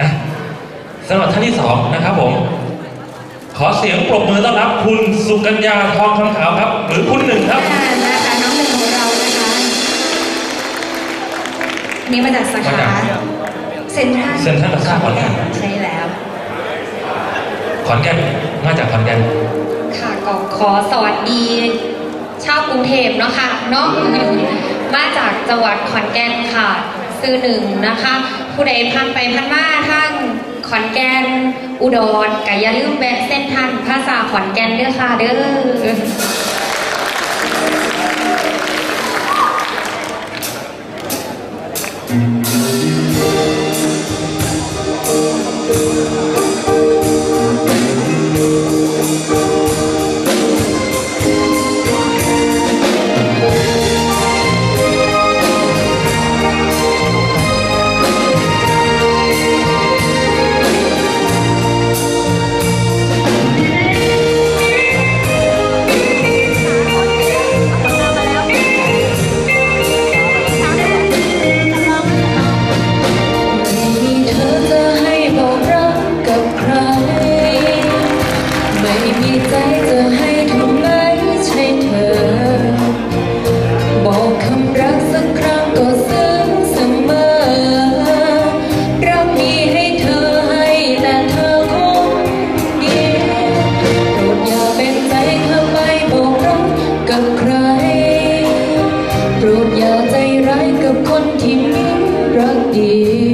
อะสำหรับท่านที่สองนะครับผม ขอเสียงปรบมือต้อนรับคุณสุกัญญาทองคำขาวครับ หรือคุณหนึ่งครับ นะคะน้องหนึ่งของเรานะคะนี่มาจากสามาขาจาก เซ็นทรัลเซ็นทรัลพลาซ่าขอนแก่นใช่แล้ว ขอนแก่นมาจากขอนแก่นค่ะก็ขอสวัสดีชาวกรุงเทพเนาะค่ะเนาะมาจากจังหวัดขอนแก่นค่ะ ซื้อหนึ่งนะคะ ผู้ใดพันไปพันมาทั้ง ขอนแก่นอุดรก็อย่าลืมแวะเส้นทางภาษาขอนแก่นเด้อค่ะเด้อไม่ จะให้ทำไมใช่เธอ บอกคำรักสักครั้งก็ซึ้งเสมอ รักมีให้เธอให้แต่เธอคนเดียวโปรดอย่าเป็นใจเธอไปบอกรักกับใคร โปรดอย่าใจร้ายกับคนที่มีรักเดียว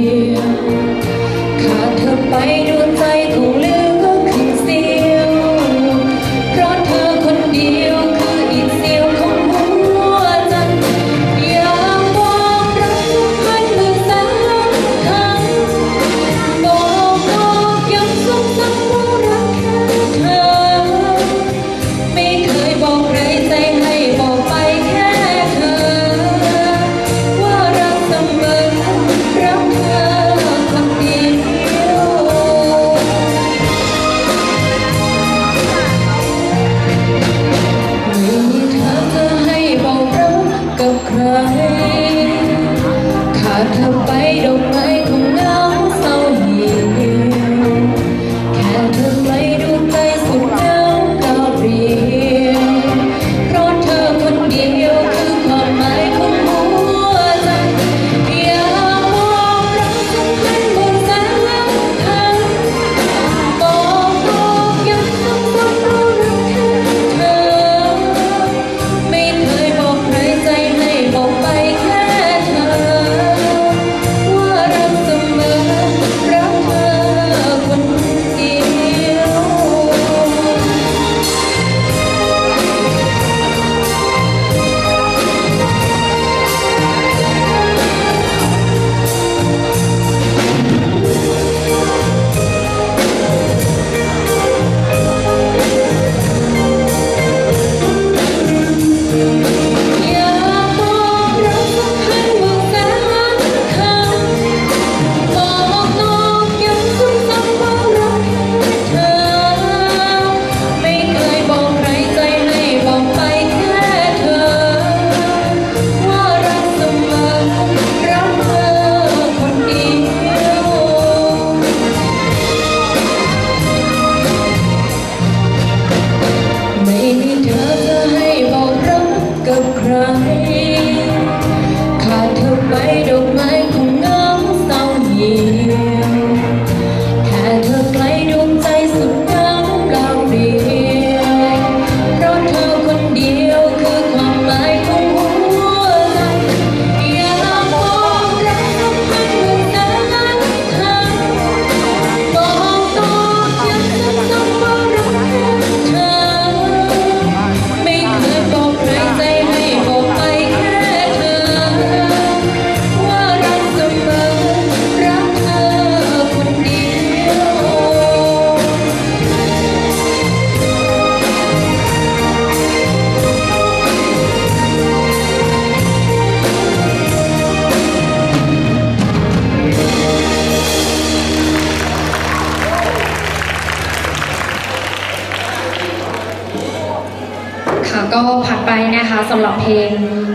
ค่ะก็ผ่านไปนะคะสำหรับเพลง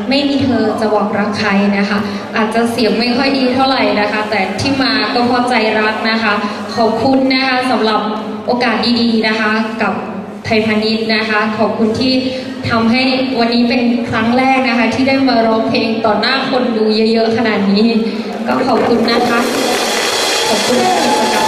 ไม่มีเธอจะบอกรักใครนะคะ อาจจะเสียงไม่ค่อยดีเท่าไหร่นะคะ แต่ที่มาก็เพราะใจรักนะคะ ขอบคุณนะคะสำหรับโอกาสดีๆนะคะ กับไทยพาณิชย์นะคะ ขอบคุณที่ทำให้วันนี้เป็นครั้งแรกนะคะ ที่ได้มาร้องเพลงต่อหน้าคนดูเยอะๆขนาดนี้ ก็ขอบคุณนะคะ ขอบคุณ